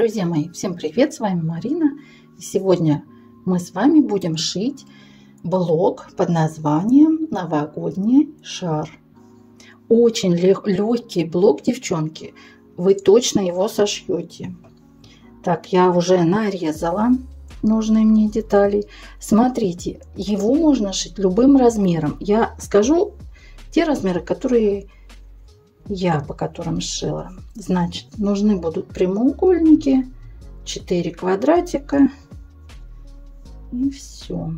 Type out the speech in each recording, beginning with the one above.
Друзья мои, всем привет, с вами Марина. И сегодня мы с вами будем шить блок под названием «Новогодний шар». Очень легкий блок, девчонки, вы точно его сошьете. Так, я уже нарезала нужные мне детали. Смотрите, его можно шить любым размером. Я скажу те размеры, которые я по которым шила. Значит, нужны будут прямоугольники, 4 квадратика и все.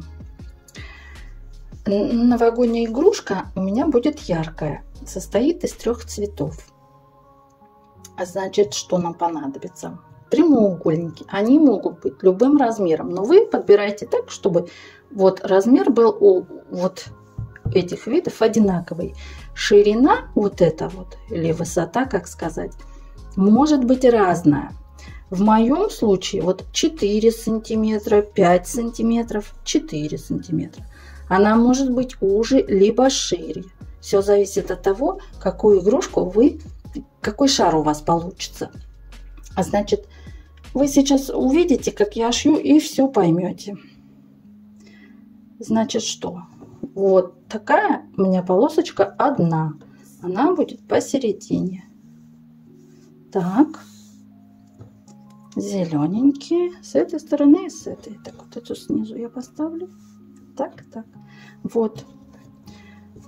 Новогодняя игрушка у меня будет яркая, состоит из трех цветов. А значит, что нам понадобится? Прямоугольники. Они могут быть любым размером, но вы подбираете так, чтобы вот размер был у вот этих видов одинаковый. Ширина вот эта вот, или высота, как сказать, может быть разная. В моем случае вот 4 сантиметра, 5 сантиметров, 4 сантиметра. Она может быть уже либо шире. Все зависит от того, какую игрушку вы, какой шар у вас получится. А значит, вы сейчас увидите, как я шью, и все поймете. Значит, что? Вот такая у меня полосочка одна. Она будет посередине. Так. Зелененькие. С этой стороны и с этой. Так, вот эту снизу я поставлю. Так, так. Вот.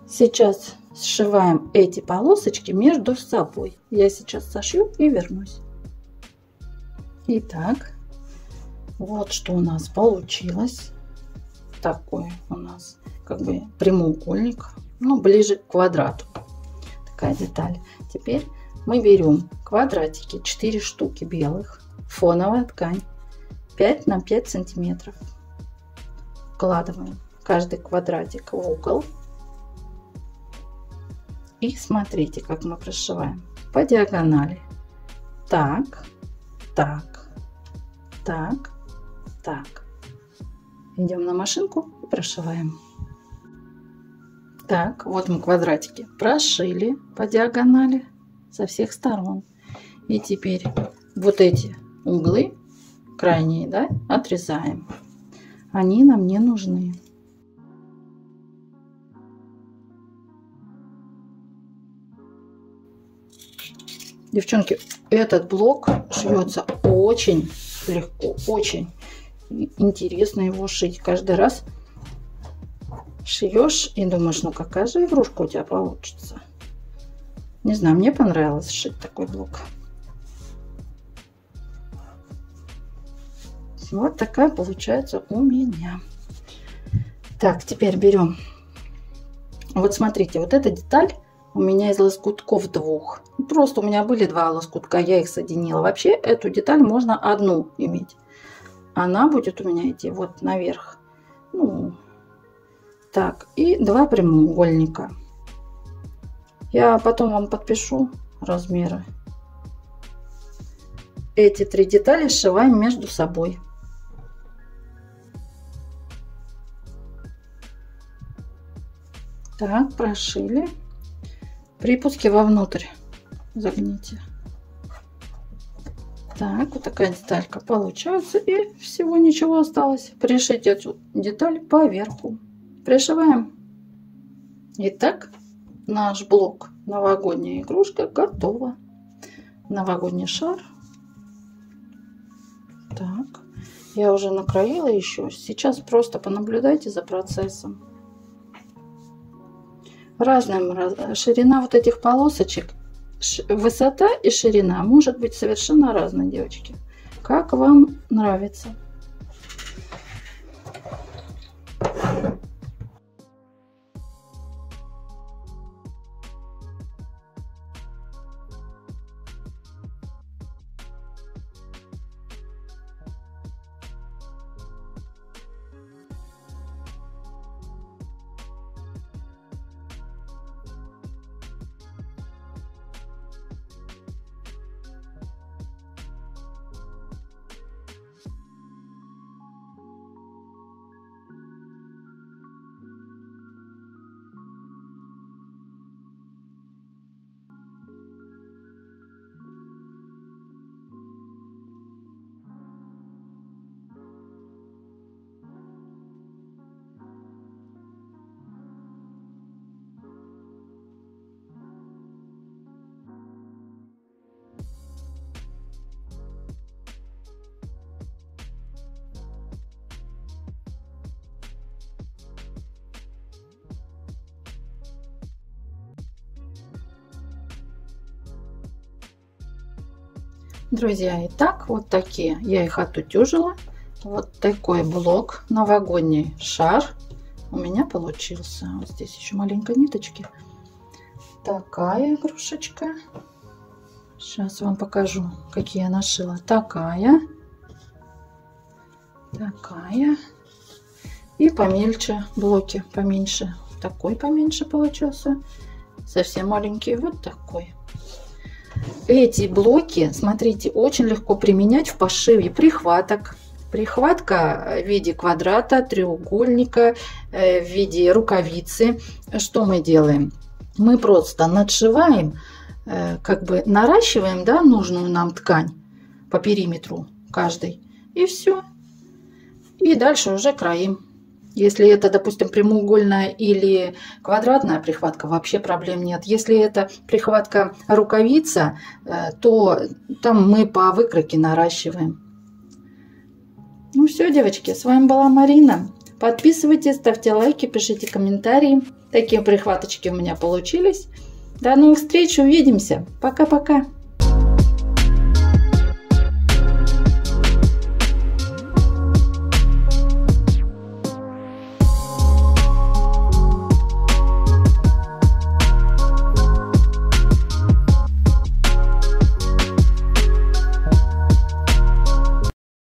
Сейчас сшиваем эти полосочки между собой. Я сейчас сошью и вернусь. Итак, вот что у нас получилось. Такое у нас как бы прямоугольник, ну, ближе к квадрату. Такая деталь. Теперь мы берем квадратики, 4 штуки белых, фоновая ткань, 5 на 5 сантиметров. Вкладываем каждый квадратик в угол. И смотрите, как мы прошиваем по диагонали. Так, так, так, так. Идем на машинку и прошиваем. Так, вот мы квадратики прошили по диагонали со всех сторон. И теперь вот эти углы, крайние, да, отрезаем. Они нам не нужны. Девчонки, этот блок шьется очень легко, очень интересно его шить. Каждый раз шьешь и думаешь, ну какая же игрушка у тебя получится. Не знаю, мне понравилось шить такой блок. Вот такая получается у меня. Так, теперь берем. Вот смотрите, вот эта деталь у меня из лоскутков двух. Просто у меня были два лоскутка, я их соединила. Вообще эту деталь можно одну иметь. Она будет у меня идти вот наверх. Так, и два прямоугольника. Я потом вам подпишу размеры. Эти три детали сшиваем между собой. Так, прошили. Припуски вовнутрь загните. Так, вот такая деталька получается. И всего ничего осталось. Пришить эту деталь поверху. Пришиваем. Итак, наш блок новогодняя игрушка готова. Новогодний шар. Так, я уже накроила еще. Сейчас просто понаблюдайте за процессом. Разная ширина вот этих полосочек, высота и ширина может быть совершенно разной, девочки. Как вам нравится. Друзья, итак, вот такие. Я их отутюжила. Вот такой блок, новогодний шар у меня получился. Вот здесь еще маленькой ниточки. Такая игрушечка. Сейчас вам покажу, какие я нашила. Такая. Такая. И помельче блоки, поменьше. Такой поменьше получился. Совсем маленький. Вот такой. Эти блоки, смотрите, очень легко применять в пошиве прихваток. Прихватка в виде квадрата, треугольника, э, в виде рукавицы. Что мы делаем? Мы просто надшиваем, э, как бы наращиваем да, нужную нам ткань по периметру каждой. И все. И дальше уже краим. Если это, допустим, прямоугольная или квадратная прихватка, вообще проблем нет. Если это прихватка рукавица, э, то там мы по выкройке наращиваем. Ну все, девочки, с вами была Марина. Подписывайтесь, ставьте лайки, пишите комментарии. Такие прихваточки у меня получились. До новых встреч, увидимся. Пока-пока.